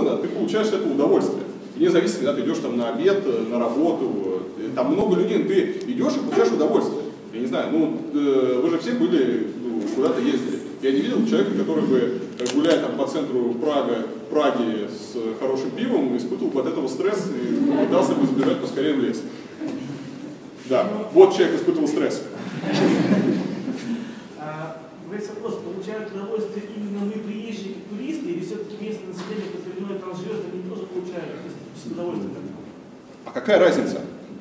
Лондона, ты получаешь это удовольствие. Вне зависимости, когда ты идешь там на обед, на работу, там много людей, ты идешь и получаешь удовольствие. Я не знаю, ну, э, вы же все были, ну, куда-то ездили. Я не видел человека, который бы, гуляя там по центру Прага, Праги с хорошим пивом, испытывал от этого стресс и пытался бы забежать поскорее в лес. Да, вот человек испытывал стресс. А, вопрос, получают удовольствие именно мы приезжие туристы, или все-таки местное население, которое там живет, они тоже получают удовольствие? А какая разница?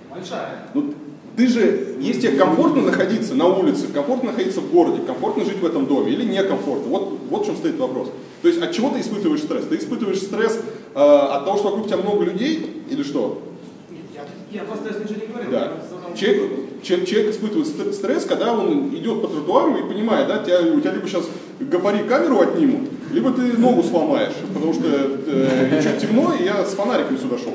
Большая. Ну, ты же, если тебе комфортно находиться на улице, комфортно находиться в городе, комфортно жить в этом доме или некомфортно, вот, вот в чем стоит вопрос. То есть от чего ты испытываешь стресс? Ты испытываешь стресс э, от того, что вокруг тебя много людей или что? Нет, я, я про стресс ничего не говорю. Да. Человек, человек, человек испытывает стресс, когда он идет по тротуару и понимает, да, тебя, у тебя либо сейчас гопари камеру отнимут, либо ты ногу сломаешь, потому что э, еще темно, и я с фонариком сюда шел.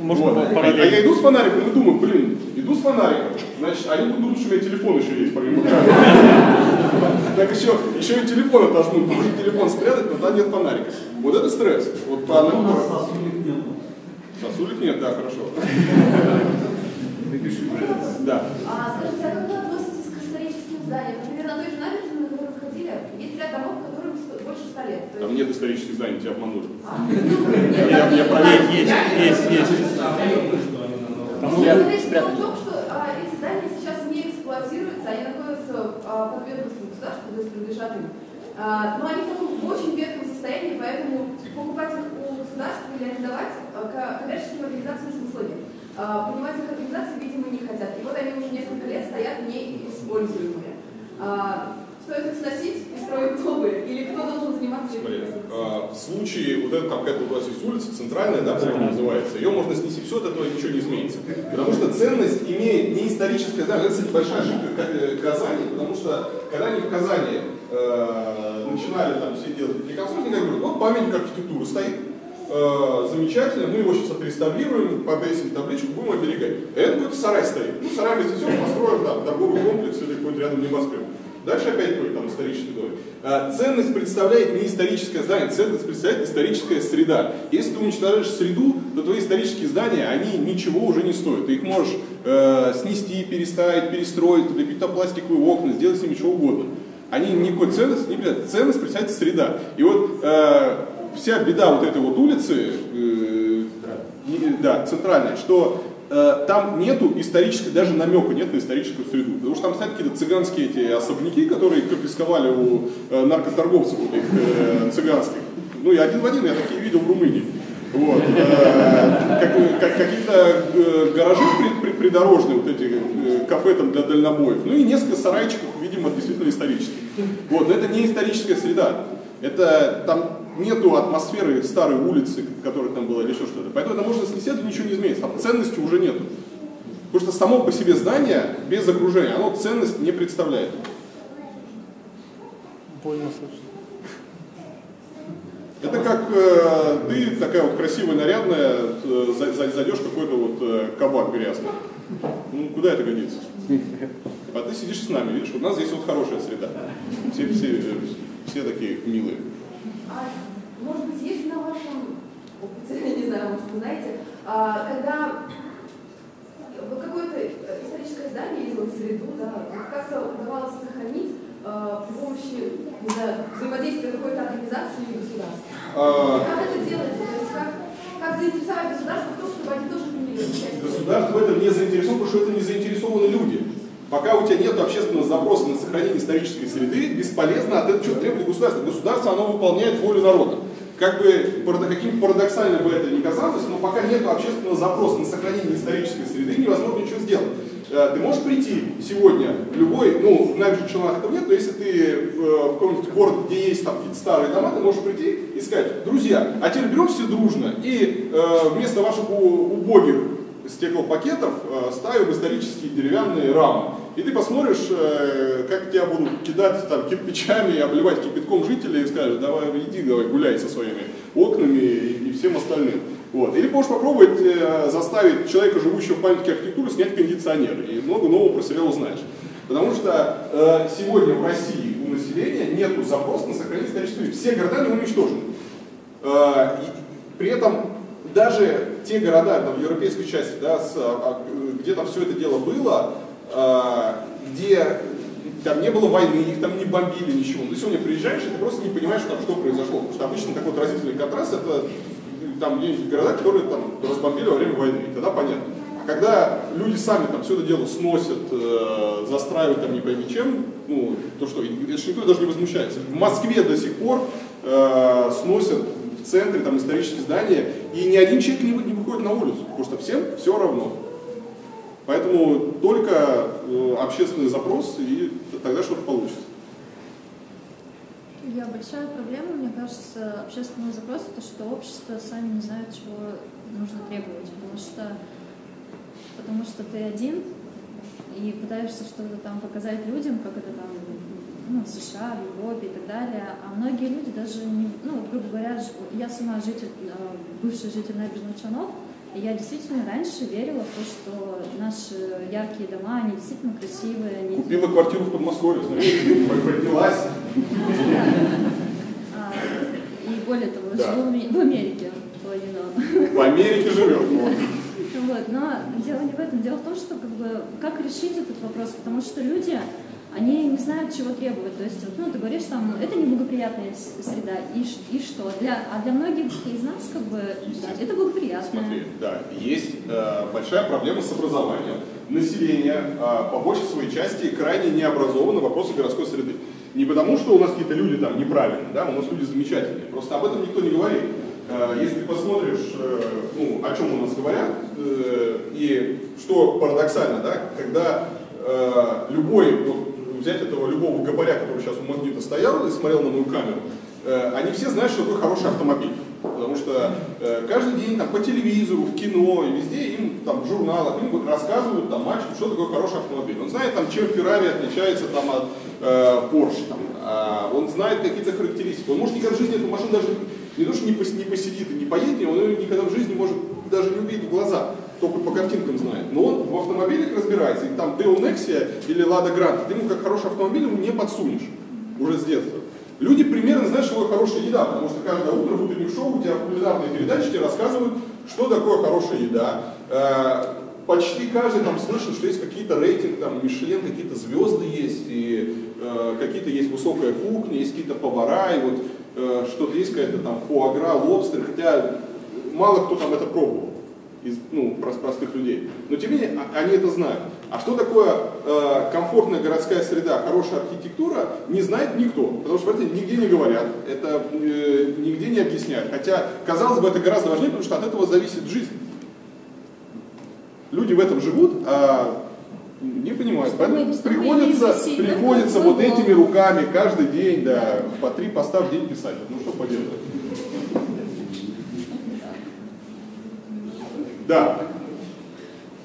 Можно вот. а, а я иду с фонариком и думаю, блин, иду с фонариком, значит, они будут думать, что у меня телефон еще есть, помимо Так еще, еще и телефон отожмут, можно телефон спрятать, но там нет фонарика. Вот это стресс. Вот по У нас сосулек нет. Сосулек нет, да, хорошо. Да. А скажите, а как вы относитесь к историческим зданиям? Например, на той же набережной, на которой вы ходили, есть ряд домов, которым больше ста лет. Там нет исторических зданий, тебя обманули. А, ну, Я, я проверил. Есть, есть, есть. Там в том, что а, эти здания сейчас не эксплуатируются, они находятся а, под ведомством государства, то есть принадлежат им. А, но они в таком очень ветхом состоянии, поэтому покупать их у государства или арендовать коммерческим организациям смысла нет. А, понимать их организации, видимо, не хотят. И вот они уже несколько лет стоят неиспользуемые. А, Стоит их сносить и строить новые? Или кто должен заниматься Смотри, а, в случае, вот эта там какая-то у вас есть улица, центральная, да, по называется, ее можно снести все, от этого ничего не изменится. Потому что ценность имеет не историческая, да, это, кстати, большая ошибка э, Казани, потому что когда они в Казани э, начинали там все делать реконструкции, они говорят, вот памятник архитектуры стоит, э, замечательно, мы его сейчас отреставрируем, повесим табличку, будем оберегать. Это какой-то сарай стоит. Ну, сарай мы здесь построим, да, торговый комплекс или какой-то рядом небоскреб. Дальше опять какой там исторический домик. А, ценность представляет не историческое здание, ценность представляет историческая среда. Если ты уничтожаешь среду, то твои исторические здания, они ничего уже не стоят. Ты их можешь э, снести, переставить, перестроить, добить там пластиковые окна, сделать с ними что угодно. Они никакой ценности не представляют. Ценность представляет среда. И вот э, вся беда вот этой вот улицы, э, да, центральная, что там нету исторической, даже намека нет на историческую среду. Потому что там стоят какие-то цыганские эти особняки, которые конфисковали у э, наркоторговцев вот этих э, цыганских. Ну, я один в один, я такие видел в Румынии. Вот. Как, как, какие-то гаражи при, при, придорожные, вот эти кафе там для дальнобоев. Ну и несколько сарайчиков, видимо, действительно исторических. Вот, но это не историческая среда. Это там нету атмосферы старой улицы, которая там была, или еще что-то. Поэтому это можно снести, это ничего не изменится. Там ценности уже нету. Потому что само по себе здание без окружения, оно ценность не представляет. Понял, слушай. Это как э, ты такая вот красивая, нарядная, э, зайдешь в какой-то вот э, кабак грязный. Ну, куда это годится? А ты сидишь с нами, видишь, у нас здесь вот хорошая среда. Все, все, все такие милые. А, может быть, есть на вашем опыте, не знаю, может, вы знаете, а, когда какое-то историческое здание или вот среду, да, как-то удавалось сохранить а, при помощи, не знаю, взаимодействия какой-то организации или государства. А... Как это есть как, как заинтересовать государство в том, чтобы они тоже приняли участие? Государство в этом не заинтересовано, потому что это не заинтересованы люди. Пока у тебя нет общественного запроса на сохранение исторической среды, бесполезно от этого что требовать государства. Государство, оно выполняет волю народа. Как бы, каким парадоксально бы это ни казалось, но пока нет общественного запроса на сохранение исторической среды, невозможно ничего сделать. Э, ты можешь прийти сегодня в любой, ну, в набережных Челнах этого нет, но если ты э, в каком-нибудь городе, где есть там какие-то старые дома, ты можешь прийти и сказать, друзья, а теперь берем все дружно и э, вместо ваших убогих стеклопакетов ставим исторические деревянные рамы. И ты посмотришь, э, как тебя будут кидать там кирпичами, обливать кипятком жителей и скажешь, давай иди, давай гуляй со своими окнами и, и всем остальным. Вот. Или можешь попробовать э, заставить человека, живущего в памятнике архитектуры, снять кондиционер, и много нового про себя узнаешь. Потому что э, сегодня в России у населения нет запроса на сохранение исторической Все города не уничтожены. Э, при этом даже те города там, в европейской части, да, с, а, а, где там все это дело было, где там не было войны, их там не бомбили, ничего. Ты сегодня приезжаешь, и ты просто не понимаешь, там, что произошло. Потому что обычно такой вот разительный контраст это там где-нибудь города, которые там разбомбили во время войны. И тогда понятно. А когда люди сами там все это дело сносят, э, застраивают там не пойми чем, ну, то что, это же никто даже не возмущается. В Москве до сих пор э, сносят в центре там исторические здания, и ни один человек не выходит на улицу, потому что всем все равно. Поэтому только э, общественный запрос, и тогда что-то получится. Я большая проблема, мне кажется, общественного запроса, то, что общество сами не знает, чего нужно требовать, потому что, потому что ты один и пытаешься что-то там показать людям, как это там ну, в США, в Европе и так далее, а многие люди даже не, ну, грубо говоря, я сама житель, э, бывший житель набережных Челнов, я действительно раньше верила в то, что наши яркие дома, они действительно красивые. Они... Купила квартиру в Подмосковье, знаете, поднялась. А, и более того, живу в Америке половину. В Америке живет. Вот. Но дело не в этом. Дело в том, что как бы как решить этот вопрос, потому что люди они не знают, чего требовать. То есть, ну, ты говоришь, там, это неблагоприятная среда, и, и что? Для, а для многих из нас, как бы, да, это благоприятно. Смотри, да, есть э, большая проблема с образованием. Население э, по большей своей части крайне не образовано в вопросах городской среды. Не потому, что у нас какие-то люди там неправильные, да, у нас люди замечательные, просто об этом никто не говорит. Э, если посмотришь, э, ну, о чем у нас говорят, э, и что парадоксально, да, когда любой вот, взять этого любого габаря, который сейчас у магнита стоял и смотрел на мою камеру, э, они все знают, что такое хороший автомобиль. Потому что э, каждый день там, по телевизору, в кино и везде им там в журналах им рассказывают там, мальчику, что такое хороший автомобиль. Он знает, там, чем Феррари отличается там, от э, Porsche. Там, э, он знает какие-то характеристики. Он может никогда в жизни эту машину даже не то, что не, пос, не посидит и не поедет, он ее никогда в жизни может даже не увидеть в глаза только по картинкам знает. Но он в автомобилях разбирается, и там Deo Nexia или Lada Granta, ты ему как хороший автомобиль ему не подсунешь уже с детства. Люди примерно знают, что такое хорошая еда, потому что каждое утро в утренних шоу у тебя в кулинарной тебе рассказывают, что такое хорошая еда. Э, почти каждый там слышит, что есть какие-то рейтинги, там Мишлен, какие-то звезды есть, и э, какие-то есть высокая кухня, есть какие-то повара, и вот э, что-то есть какая-то там фуагра, лобстер, хотя мало кто там это пробовал из ну, простых людей. Но тем не менее, а, они это знают. А что такое э, комфортная городская среда, хорошая архитектура, не знает никто. Потому что это нигде не говорят, это э, нигде не объясняют. Хотя, казалось бы, это гораздо важнее, потому что от этого зависит жизнь. Люди в этом живут, а не понимают. Поэтому приходится, приходится вот этими руками каждый день, да, по три поста в день писать. Ну что поделать. Да.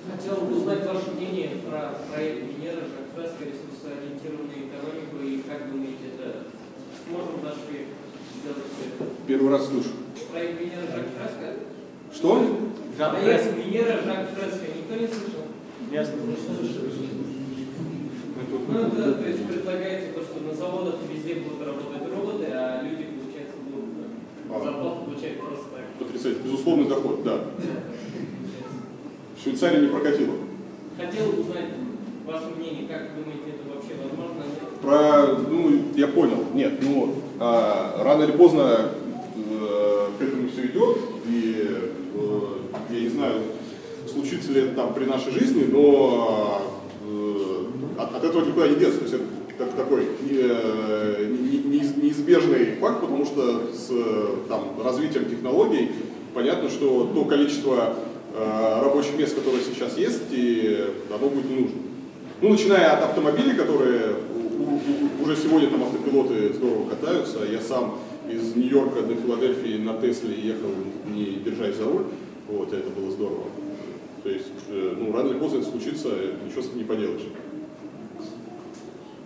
Хотел бы узнать ваше мнение про проект Венера, как фреска, ресурсоориентированную экономику, и как думаете, это сможем наши сделать это? Первый раз слышу. Проект Венера, Жак Фреска? Что? Жак Проект Венера, Жак Фреска. Никто не слышал? Я слышал. Ну, это, то есть предлагается то, что на заводах везде будут работать роботы, а люди, получается, будут а. зарплату получать просто так. Потрясающе. Безусловный доход, да. Швейцария не прокатила. Хотел узнать ваше мнение, как думаете, это вообще возможно? Про, ну, я понял, нет, ну, а, рано или поздно э, к этому все идет, и э, я не знаю, случится ли это там при нашей жизни, но э, от, от этого никуда не деться, то есть это как такой э, неизбежный факт, потому что с там, развитием технологий понятно, что то количество Э, рабочих мест, которые сейчас есть, и оно будет не нужно. Ну, начиная от автомобилей, которые уже сегодня там автопилоты здорово катаются. Я сам из Нью-Йорка до Филадельфии на Тесле ехал, не держась за руль. Вот, это было здорово. То есть, э, ну, рано или поздно это случится, ничего с этим не поделаешь.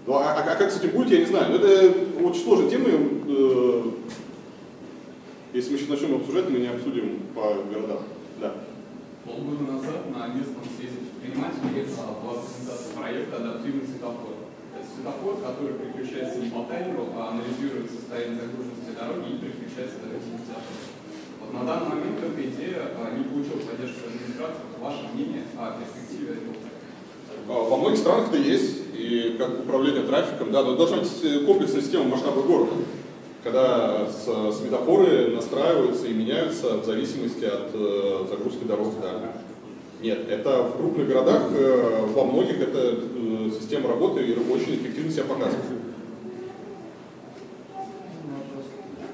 Ну, а, а, а как с этим будет, я не знаю. Но это очень сложная тема. Э, если мы сейчас начнем обсуждать, мы не обсудим по городам. Да. Полгода назад на местном съезде предпринимателей была презентация проекта «Адаптивный светофор». Это светофор, который переключается не по таймеру, а анализирует состояние загруженности дороги и переключается зависимости от Вот на данный момент эта идея а, не получила поддержку администрации. Ваше мнение о перспективе этого? А, Во многих странах это есть, и как управление трафиком, да, но должна быть комплексная система масштаба города, когда с- светофоры настраиваются и меняются в зависимости от э, загрузки дорог. Да. Нет, это в крупных городах, э, во многих эта э, система работы и очень эффективно себя показывает. Вопрос.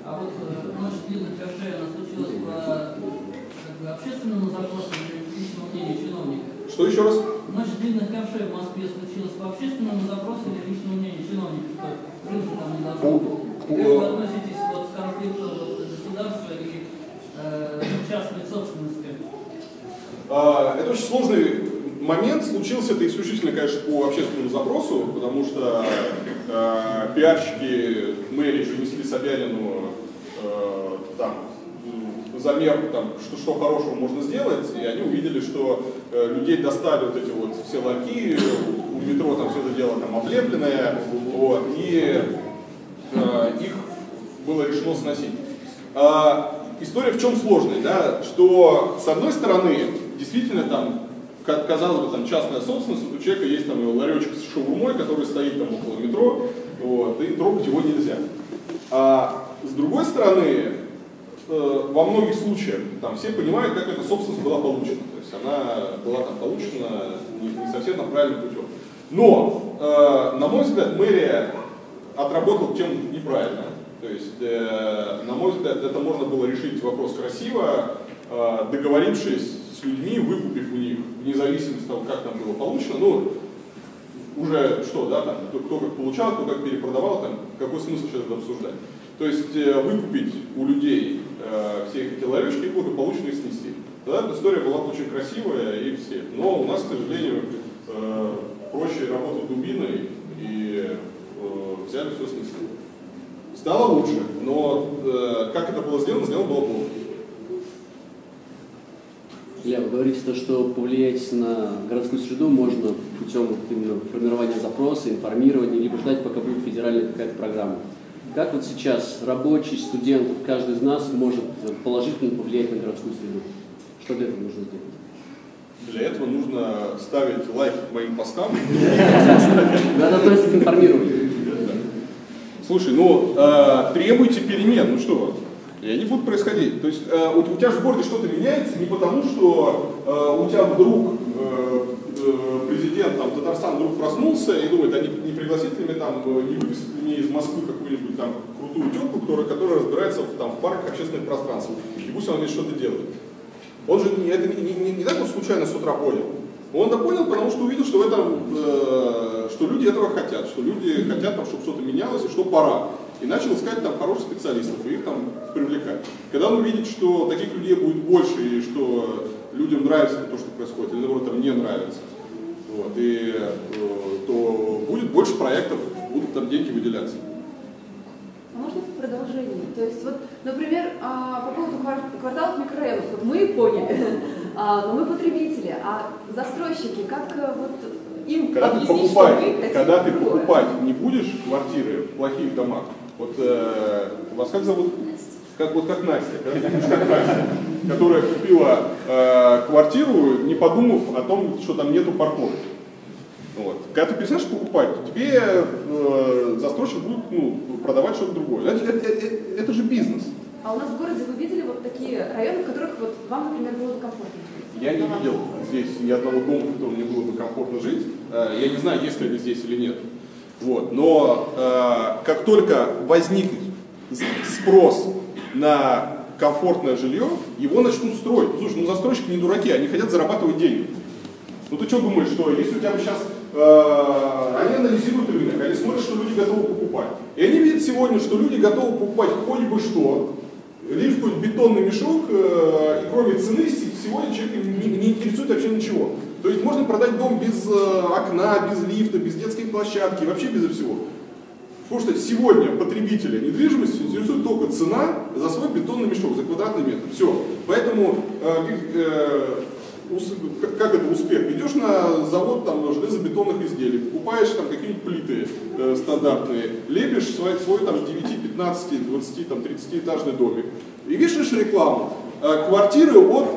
А вот э, ночь длинных кафе, она случилась по как бы, общественному запросу или личному мнению чиновника? Что еще раз? Ночь длинных кафе в Москве случилась по общественному запросу или личному мнению чиновника, что рынка там не должно быть? Как вы относитесь вот, к конфликту вот, государства и э, частной собственности? А, Это очень сложный момент. Случился это исключительно, конечно, по общественному запросу, потому что э, пиарщики мэрии принесли Собянину э, там, замер, там, что, что хорошего можно сделать, и они увидели, что э, людей достали вот эти вот все ларьки, у метро там все это дело там облепленное, вот, и их было решено сносить. А, история в чем сложная, да, что с одной стороны, действительно там, ка- казалось бы, там частная собственность, у человека есть там его ларечек с шаурмой, который стоит там около метро, вот, и трогать его нельзя. А с другой стороны, э, во многих случаях там все понимают, как эта собственность была получена. То есть она была там получена не, не совсем на правильным путем. Но, э, на мой взгляд, мэрия отработала тем неправильно. То есть, э, на мой взгляд, это можно было решить вопрос красиво, э, договорившись с людьми, выкупив у них, вне зависимости от того, как там было получено, ну, уже что, да, там, кто, кто как получал, кто как перепродавал, там, какой смысл сейчас это обсуждать. То есть э, выкупить у людей э, все эти ларечки и благополучно их снести. Тогда эта история была бы очень красивая и все. Но у нас, к сожалению, э, проще работать дубиной и взяли все снесли. Стало лучше, но э, как это было сделано, сделано было плохо. Илья, вы говорите то, что повлиять на городскую среду можно путем вот именно формирования запроса, информирования, либо ждать, пока будет федеральная какая-то программа. Как вот сейчас рабочий, студент, каждый из нас может положительно повлиять на городскую среду? Что для этого нужно сделать? Для этого нужно ставить лайк моим постам. Надо относиться к информированию. Слушай, ну э, требуйте перемен, ну что, и они будут происходить. То есть э, у, у тебя же в городе что-то меняется не потому, что э, у тебя вдруг э, э, президент там, Татарстан вдруг проснулся и думает, а не, не пригласить ли мне там, э, не выписать ли мне из Москвы какую-нибудь там крутую тетку, которая, которая разбирается в, там, в парках общественных пространств, и пусть она здесь что-то делает. Он же не, это не, не- не так вот случайно с утра понял. Он это понял, потому что увидел, что в этом, э, что люди этого хотят, что люди хотят, там, чтобы что-то менялось и что пора. И начал искать там хороших специалистов и их там привлекать. Когда он увидит, что таких людей будет больше и что людям нравится то, что происходит, или наоборот там не нравится, вот, и, э, то будет больше проектов, будут там деньги выделяться. А можно в продолжение? То есть, вот, например, а, по поводу квар- кварталов микрорайонов, мы поняли, но мы потребители, а застройщики, как э, вот им Когда ты покупать, что мы когда ты другое? покупать не будешь квартиры в плохих домах, вот э, вас как зовут? Как вот как Настя, когда ты будешь как Настя, которая купила э, квартиру, не подумав о том, что там нету парковки. Вот. Когда ты перестанешь покупать, то тебе э, застройщик будет ну, продавать что-то другое. Это, это- это- это же бизнес. А у нас в городе вы видели вот такие районы, в которых вот вам, например, было бы комфортно? Я не видел здесь ни одного дома, в котором мне было бы комфортно жить. Э, Я не знаю, есть ли они здесь или нет. Вот. Но э, как только возникнет с- спрос на комфортное жилье, его начнут строить. Слушай, ну застройщики не дураки, они хотят зарабатывать деньги. Ну ты что думаешь, что если у тебя сейчас они анализируют рынок, они смотрят, что люди готовы покупать. И они видят сегодня, что люди готовы покупать хоть бы что, лишь какой-нибудь бетонный мешок, э, и кроме цены сегодня человека не, не интересует вообще ничего. То есть можно продать дом без э, окна, без лифта, без детской площадки, вообще безо всего. Потому что сегодня потребителя недвижимости интересует только цена за свой бетонный мешок, за квадратный метр. Все. Поэтому, э, э, как- это успех? Идешь на завод там, железобетонных изделий, покупаешь там какие-нибудь плиты э, стандартные, лепишь свой, свой там 9, 15, 20, там, 30 этажный домик и вешаешь рекламу. э, квартиры от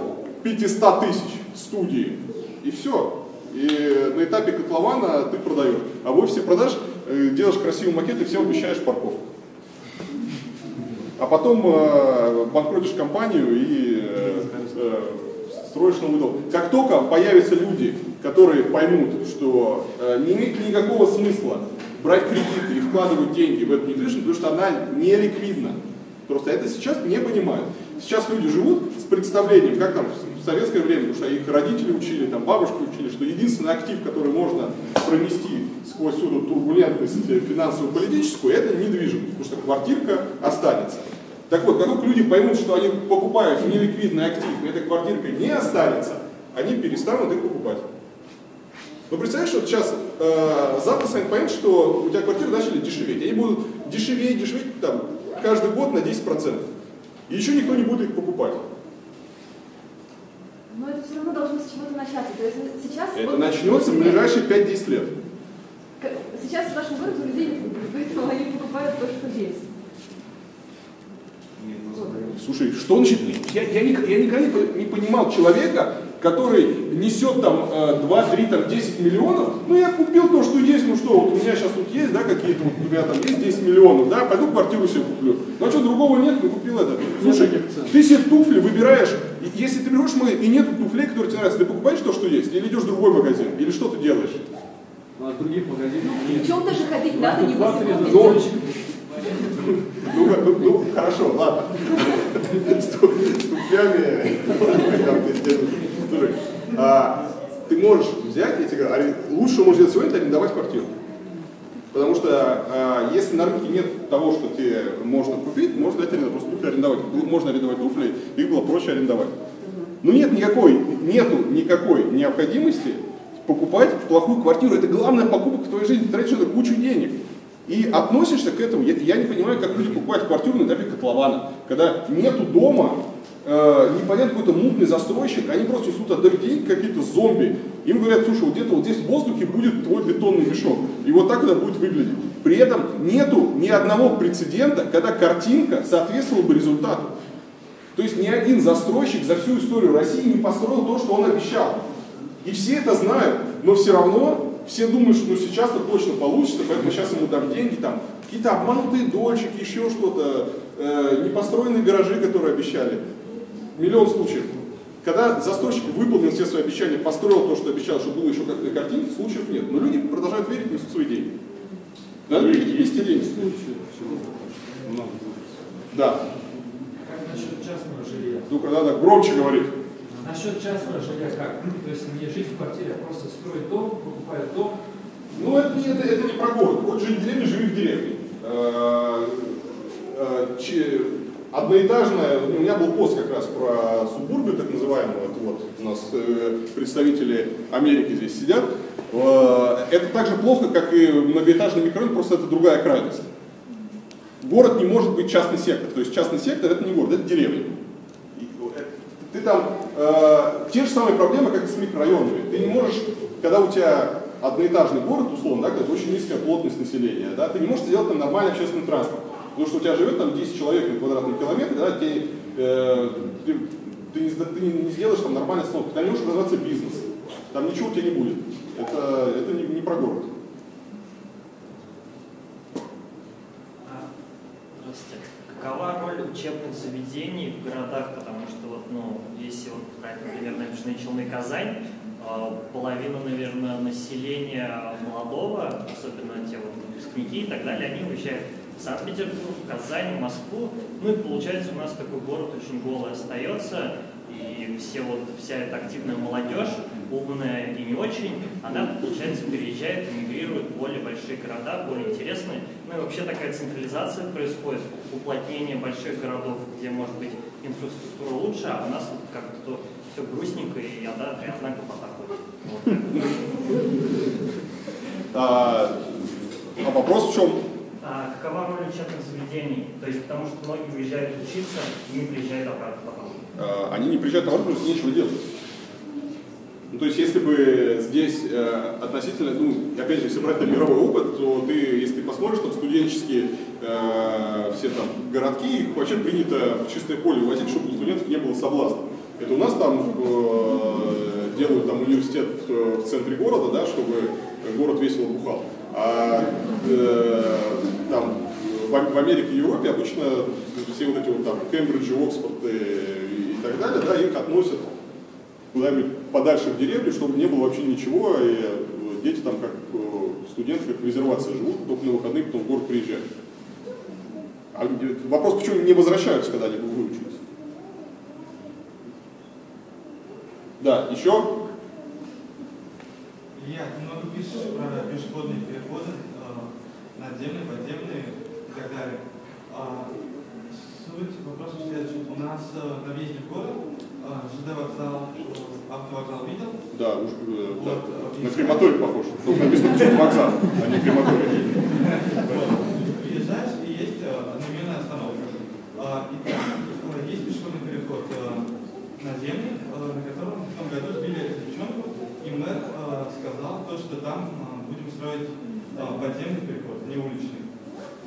500 тысяч студии. И все. И на этапе котлована ты продаешь. А в офисе продаж э, делаешь красивый макет и всем обещаешь парковку. А потом э, банкротишь компанию и э, э, строишь новый дом. Как только появятся люди, которые поймут, что э, не имеет никакого смысла брать кредиты и вкладывать деньги в эту недвижимость, потому что она не ликвидна. Просто это сейчас не понимают. Сейчас люди живут с представлением, как там в советское время, потому что их родители учили, там бабушки учили, что единственный актив, который можно пронести сквозь всю эту турбулентность финансово-политическую, это недвижимость, потому что квартирка останется. Так вот, как только люди поймут, что они покупают неликвидный актив, и эта квартирка не останется, они перестанут их покупать. Ну, представляешь, вот сейчас э, завтра станет понятно, что у тебя квартиры начали дешеветь. Они будут дешеветь, дешеветь там, каждый год на 10%. И еще никто не будет их покупать. Но это все равно должно с чего-то начаться. То есть сейчас... Это начнется в ближайшие 5-10 лет. Сейчас в нашем городе у людей нет выбора, поэтому они покупают то, что есть. Слушай, что значит? Я, я, я никогда не понимал человека, который несет там 2, 3, там 10 миллионов, ну я купил то, что есть, ну что, вот у меня сейчас тут есть, да, какие-то, вот у меня там есть 10 миллионов, да, пойду квартиру себе куплю. Ну а что, другого нет, ну купил это. Слушай, ты себе туфли выбираешь, если ты берешь мы и нету туфлей, которые тебе нравятся, ты покупаешь то, что есть, или идешь в другой магазин, или что ты делаешь? Ну, а других магазинов нет. В чем-то же ходить надо, не ну, ну, ну, хорошо, ладно. С. Слушай, а, ты можешь взять, я тебе говорю, лучше можешь сделать сегодня, это арендовать квартиру. Потому что а, если на рынке нет того, что тебе можно купить, можно дать арендовать, просто туфли арендовать. Можно арендовать туфли, их было проще арендовать. Но нет никакой, нету никакой необходимости покупать плохую квартиру. Это главная покупка в твоей жизни. Ты тратишь на кучу денег. И относишься к этому. Я, я не понимаю, как люди покупают квартиру на этапе котлована, когда нету дома, э, непонятно какой-то мутный застройщик, они просто несут отдают деньги какие-то зомби. Им говорят, слушай, вот где-то вот здесь в воздухе будет твой бетонный мешок. И вот так это будет выглядеть. При этом нету ни одного прецедента, когда картинка соответствовала бы результату. То есть ни один застройщик за всю историю России не построил то, что он обещал. И все это знают, но все равно все думают, что ну, сейчас-то точно получится, поэтому сейчас ему дам деньги, там, какие-то обманутые дольщики, еще что-то, э, непостроенные гаражи, которые обещали. Миллион случаев. Когда застройщик выполнил все свои обещания, построил то, что обещал, чтобы было еще как-то картинки, случаев нет. Но люди продолжают верить, несут свои деньги. Надо перевести деньги. Да. Как насчет частного жилья? Ну, когда так громче говорит. Насчет частного жилья как? То есть не жить в квартире, а просто строить дом, покупать дом? Ну, это, это, это не про город. Вот жить в деревне, живи в деревне. Э, э, одноэтажная, у меня был пост как раз про субурбию, так называемую, это вот у нас э, представители Америки здесь сидят. Это так же плохо, как и многоэтажный микрорайон, просто это другая крайность. Город не может быть частный сектор, то есть частный сектор это не город, это деревня ты там э, те же самые проблемы, как и с микрорайонами. Ты не можешь, когда у тебя одноэтажный город, условно, да, когда очень низкая плотность населения, да, ты не можешь сделать там нормальный общественный транспорт. Потому что у тебя живет там 10 человек на квадратный километр, да, тебе, э, ты, ты, не, ты не сделаешь там нормальный остановку, там не может развиваться бизнес. Там ничего у тебя не будет. Это, это не, не про город. Здравствуйте. Какова роль учебных заведений в городах, потому что вот, ну, если вот брать, например, набережные Челны Казань, а, половина, наверное, населения молодого, особенно те вот выпускники и так далее, они уезжают в Санкт-Петербург, в Казань, в Москву. Ну и получается у нас такой город очень голый остается, и все вот, вся эта активная молодежь, умная и не очень, она, получается, переезжает, эмигрирует в более большие города, более интересные. Ну и вообще такая централизация происходит, уплотнение больших городов, где, может быть, инфраструктура лучше, а у нас вот как-то все грустненько и одна, одна гопота Вот. А, вопрос в чем? А, какова роль учебных заведений? То есть потому что многие уезжают учиться и не приезжают обратно они не приезжают обратно, потому что нечего делать. Ну, то есть, если бы здесь э, относительно, ну, опять же, если брать на мировой опыт, то ты, если ты посмотришь, там студенческие э, все там городки, их вообще принято в чистое поле увозить, чтобы у студентов не было соблазн. Это у нас там э, делают там университет в, в центре города, да, чтобы город весело бухал. А э, там в, в Америке и Европе обычно все вот эти вот там Кембриджи, Оксфорд и, и так далее, да, их относят куда-нибудь подальше в деревню, чтобы не было вообще ничего, и э, дети там как э, студенты, как в резервации живут, только на выходные потом в город приезжают. А вопрос, почему не возвращаются, когда они выучились? Да, еще? Я много пишу про пешеходные переходы, э, надземные, подземные и так далее. Суть вопроса в следующем. У нас э, на въезде в город э, ЖД вокзал, автовокзал видел? Да, уж, э, вот, да. на крематорий похож. Только написано почему вокзал, а не крематорий. Приезжаешь и есть одновременная остановка. А, и там есть пешеходный переход наземный, на котором в том году сбили девчонку, и мэр сказал то, что там будем строить подземный переход, не уличный.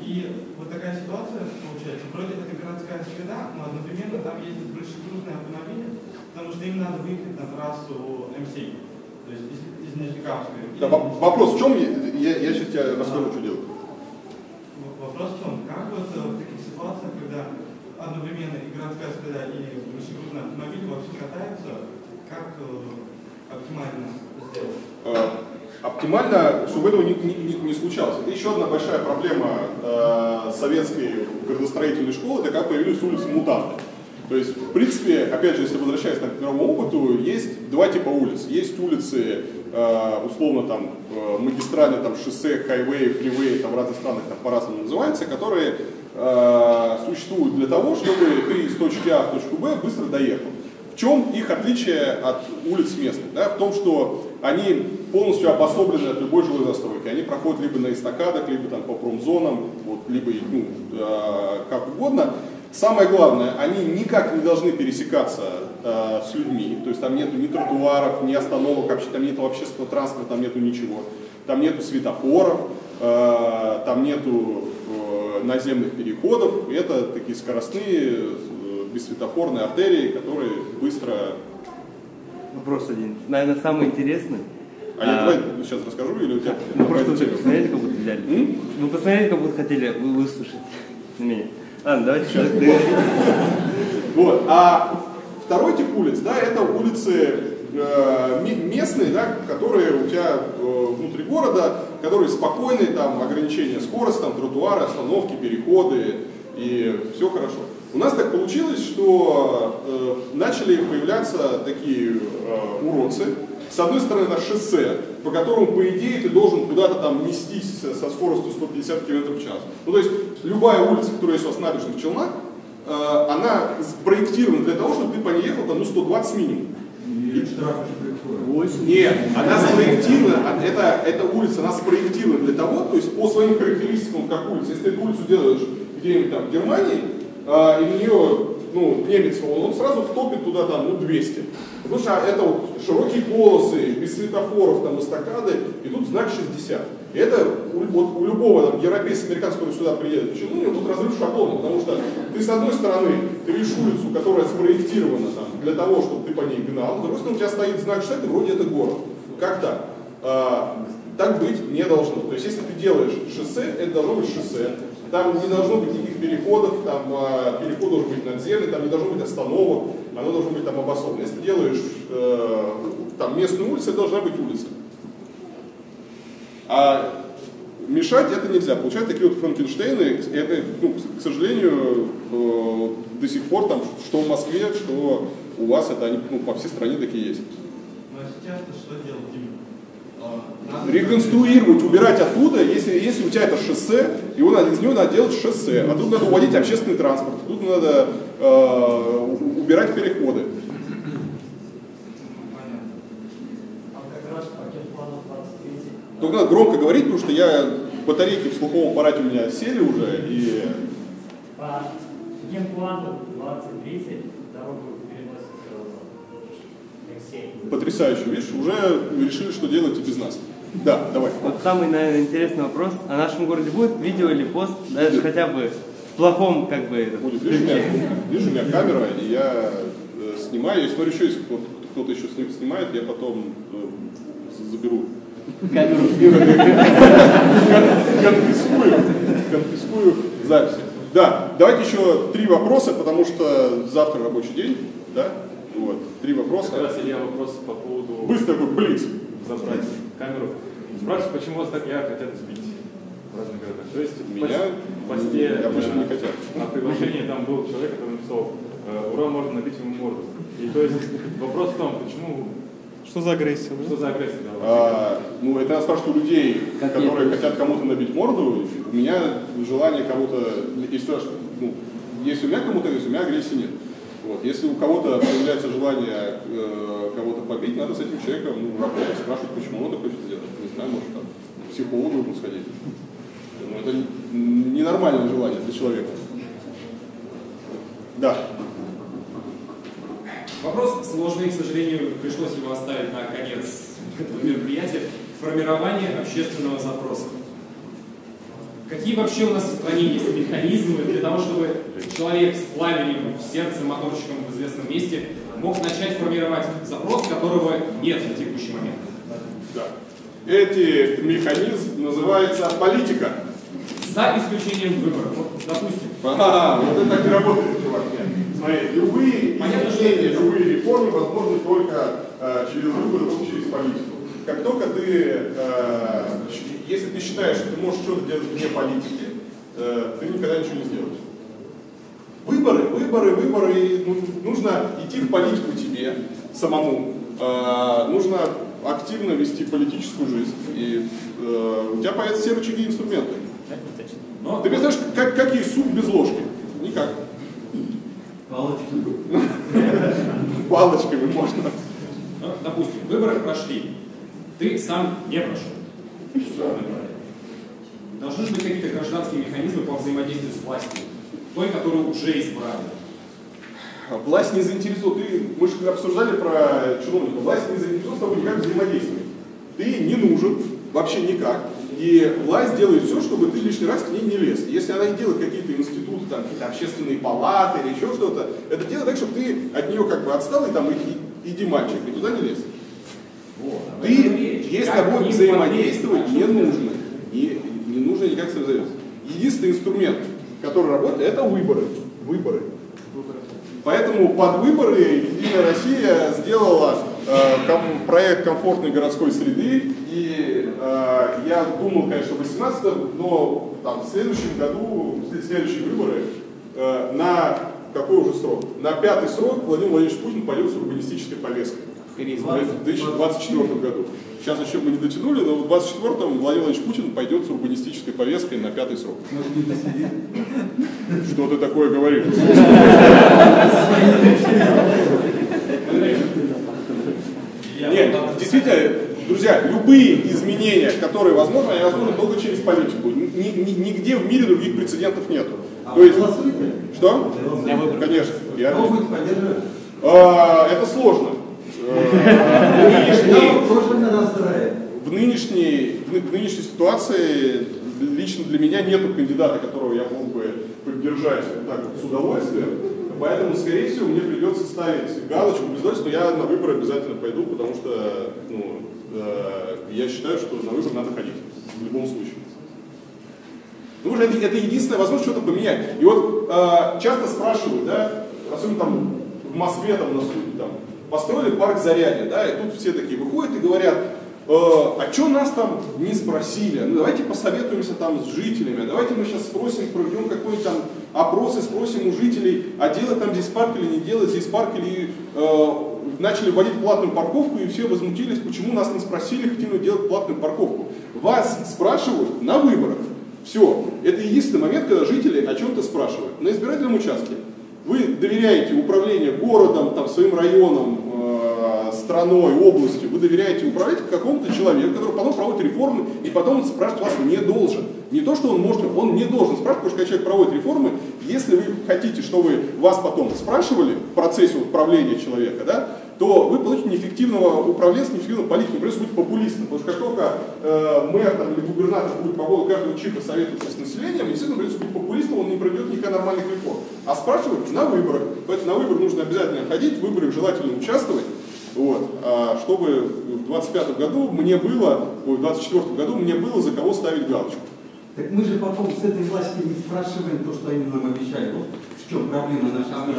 И вот такая ситуация получается. Вроде это городская среда, но одновременно там ездят большегрузные автомобили, потому что им надо выехать на трассу М7, то есть из, из Нижнекамска. Да, вопрос в чем? Я, я сейчас тебе расскажу, что делать. Вопрос в том, как вот в таких ситуациях, когда одновременно и городская среда, и большегрузные автомобили во всем катаются, как оптимально сделать? Оптимально, чтобы этого не, не, не случалось. Это еще одна большая проблема э, советской городостроительной школы, это когда появились улицы мутанты. То есть, в принципе, опять же, если возвращаясь к мировому опыту, есть два типа улиц. Есть улицы, э, условно, там, э, магистрали, там, шоссе, хайвей, фривей, там, в разных странах там, по-разному называются, которые э, существуют для того, чтобы ты из точки А в точку Б быстро доехал. В чем их отличие от улиц местных? Да? В том, что они полностью обособлены от любой жилой застройки. Они проходят либо на эстакадах, либо там по промзонам, вот, либо ну, э, как угодно. Самое главное, они никак не должны пересекаться э, с людьми, то есть там нету ни тротуаров, ни остановок, вообще там нету общественного транспорта, там нету ничего. Там нету светофоров, э, там нету э, наземных переходов, это такие скоростные э, бессветофорные артерии, которые быстро... Вопрос один. Наверное, самый интересный. А, я давай сейчас расскажу, или у тебя... Ну просто вы посмотрели, как будто взяли. М? Вы посмотрели, как будто хотели вы выслушать меня. Ладно, давайте сейчас. Вот. А второй тип улиц, да, это улицы э, местные, да, которые у тебя э, внутри города, которые спокойные, там ограничения скорости, там тротуары, остановки, переходы, и все хорошо. У нас так получилось, что э, начали появляться такие э, уродцы. С одной стороны, это шоссе, по которому, по идее, ты должен куда-то там нестись со скоростью 150 км в час. Ну, то есть, любая улица, которая есть у вас на набережных Челнах, э, она спроектирована для того, чтобы ты по ней ехал там, ну, 120 минимум. И штрафы Нет, она спроектирована, это, эта улица, она спроектирована для того, то есть по своим характеристикам как улица. Если ты эту улицу делаешь где-нибудь там в Германии, а, и на нее ну, немец, он, он сразу втопит туда там, ну, 200. Потому что это вот широкие полосы, без светофоров, там, эстакады, и тут знак 60. И это у, вот, у любого там, европейца, американца, который сюда приедет, почему ну, тут разрыв шаблона, потому что ты с одной стороны, ты видишь улицу, которая спроектирована там, для того, чтобы ты по ней гнал, с другой у тебя стоит знак 60, и вроде это город. Как так? А, так быть не должно. То есть, если ты делаешь шоссе, это должно быть шоссе. Там не должно быть никаких переходов, там а, переход должен быть надземный, там не должно быть остановок, оно должно быть там обособлено. Если ты делаешь э, там местную улицу, должна быть улица. А мешать это нельзя. Получается такие вот Франкенштейны, это, ну, к сожалению, э, до сих пор там, что в Москве, что у вас, это они ну, по всей стране такие есть. Ну а сейчас что делать? Реконструировать, убирать оттуда, если, если у тебя это шоссе, его надо, из него надо делать шоссе, а тут надо уводить общественный транспорт, тут надо э, убирать переходы. Только надо громко говорить, потому что я батарейки в слуховом аппарате у меня сели уже и... По генплану 2030 дорогу переносится Потрясающе, видишь, уже решили, что делать и без нас. Да, давай. Вот самый, наверное, интересный вопрос. О нашем городе будет видео или пост, даже хотя бы в плохом, как бы, Будет. Видишь, у меня, видишь, у меня камера, и я э, снимаю. Я смотрю, еще если кто-то, кто-то еще снимает, я потом э, заберу. Камеру. Конфискую. Конфискую записи. Да, давайте еще три вопроса, потому что завтра рабочий день. Да? Вот, три вопроса. Как раз Илья вопрос по поводу... Быстро, как блиц. Забрать камеру. Спрашиваю, почему вас так ярко хотят сбить в разных городах? То есть Меня в посте я больше не хотят. на приглашении там был человек, который написал э, «Ура, можно набить ему морду». И то есть вопрос в том, почему... Что за агрессия? Что за агрессия? Да, А, ну, это я спрашиваю у людей, Как которые нет? хотят кому-то набить морду. У меня желание кого-то, если, ну, если у меня кому-то есть, у меня агрессии нет. Вот. Если у кого-то появляется желание э, кого-то побить, надо с этим человеком ну, работать, спрашивать, почему он это хочет сделать. Не знаю, может там к психологу ему сходить. Ну, это ненормальное желание для человека. Да. Вопрос сложный, к сожалению, пришлось его оставить на конец этого мероприятия. Формирование общественного запроса. Какие вообще у нас в стране есть механизмы для того, чтобы человек с пламенем в сердце, моторчиком в известном месте мог начать формировать запрос, которого нет на текущий момент? Да. Эти механизм называется политика. За исключением выборов. Вот, допустим. А, вот это так и работает, чувак. Смотри, любые изменения, любые реформы возможны только э, через выборы, через политику. Как только ты, э, если ты считаешь, что ты можешь что-то делать вне политики, э, ты никогда ничего не сделаешь. Выборы, выборы, выборы. И, ну, нужно идти в политику тебе самому. Э, нужно активно вести политическую жизнь. И э, у тебя появятся все рычаги и инструменты. Но Ты представляешь, как, как есть суп без ложки? Никак. Палочками можно. Ну, допустим, выборы прошли. Ты сам не прошел. Должны быть какие-то гражданские механизмы по взаимодействию с властью. Той, которую уже избрали. Власть не заинтересована. Ты, мы же обсуждали про чиновника, власть не заинтересована с тобой никак взаимодействовать. Ты не нужен, вообще никак. И власть делает все, чтобы ты лишний раз к ней не лез. Если она делает какие-то институты, там, какие-то общественные палаты или еще что-то, это делает так, чтобы ты от нее как бы отстал и там иди, иди мальчик, и туда не лез. об Ты, если Как тобой взаимодействовать, не нужно. Не, не нужно никак с. Единственный инструмент, который работает, это выборы. Выборы. Поэтому под выборы Единая Россия сделала э, ком- проект комфортной городской среды. И э, я думал, конечно, в 18 но там, в следующем году, след- следующие выборы, э, на какой уже срок? На пятый срок Владимир Владимирович Путин пойдет с урбанистической повесткой. В 2024 году. Сейчас еще мы не дотянули, но в 2024 Владимир Владимирович Путин пойдет с урбанистической повесткой на пятый срок. Что ты такое говоришь? Нет, действительно, друзья, любые изменения, которые возможны, они возможны только через политику. Ни- ни- нигде в мире других прецедентов нету. То есть, что? Конечно. Я А, это сложно. В нынешней, в ны- в нынешней ситуации лично для меня нету кандидата, которого я мог бы поддержать так вот с удовольствием. Поэтому, скорее всего, мне придется ставить галочку без но я на выборы обязательно пойду, потому что ну, э, я считаю, что на выборы надо ходить в любом случае. Ну, уже это, это единственная возможность что-то поменять. И вот э, часто спрашивают, да, особенно там в Москве, там, на суде, там, построили парк Зарядье, да, и тут все такие выходят и говорят, э, а что нас там не спросили? Ну, давайте посоветуемся там с жителями, давайте мы сейчас спросим, проведем какой-нибудь там опрос и спросим у жителей, а делать там здесь парк или не делать здесь парк, или э, начали вводить платную парковку, и все возмутились, почему нас не спросили, хотим ли делать платную парковку. Вас спрашивают на выборах. Все. Это единственный момент, когда жители о чем-то спрашивают. На избирательном участке. Вы доверяете управлению городом, там, своим районом, страной, областью, вы доверяете управлять какому-то человеку, который потом проводит реформы, и потом он спрашивать вас не должен. Не то, что он может, он не должен спрашивать, потому что когда человек проводит реформы, если вы хотите, чтобы вас потом спрашивали в процессе вот правления человека, да, то вы получите неэффективного управленца, неэффективного политика, придется быть популистом. Потому что как только э, мэр там, или губернатор будет по поводу каждого чипа советоваться с населением, естественно, придется быть популистом, он не пройдет никаких нормальных реформ. А спрашивают на выборах. Поэтому на выборы нужно обязательно ходить, в выборах желательно участвовать. Вот, а чтобы в 25 году мне было, ой, в 24 году мне было за кого ставить галочку. Так мы же потом с этой власти не спрашиваем то, что они нам обещали. Вот в чем проблема нашей страны,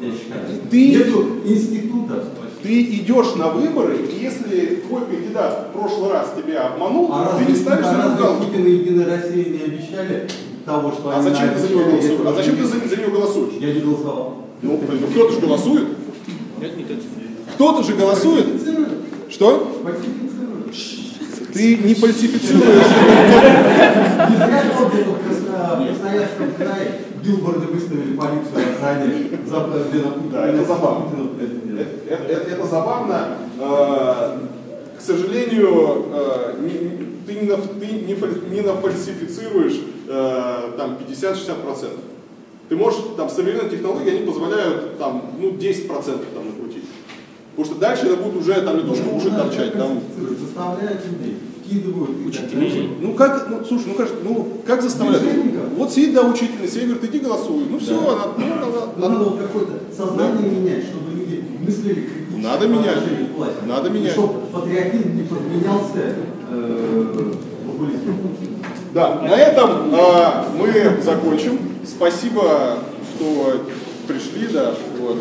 я считаю. Ты- Нету института. Ты идешь на выборы, и если твой кандидат в прошлый раз тебя обманул, А ты разве, не ставишь а за него разве галочку. Путин и Единая Россия не обещали того, что А они зачем ты за него обещали, голосуешь? А зачем ты за, за него голосуешь? Я не голосовал. Ну, ну кто-то же голосует. Кто-то же голосует. Что? Ты не фальсифицируешь. Билборды выставили полицию охране Да, это забавно. Это, забавно. К сожалению, э, ты не, нафальсифицируешь э, там 50-60%. Ты можешь, там, современные технологии, они позволяют там, ну, 10% там. Потому что дальше это будет уже там не то, что уши торчать, там Заставляют людей, вкидывают. Учителей. Ну как, ну слушай, ну как, ну как заставляют? Вот сидит, да, учительница, я говорю, иди голосуй. Ну все, Да. она, ну, она, Ну, Надо вот какое-то сознание менять, чтобы люди мыслили. Надо менять. Надо И менять. Чтобы патриотизм не подменялся э, популизмом. Да, на этом а, мы закончим. Спасибо, что пришли, да. Вот.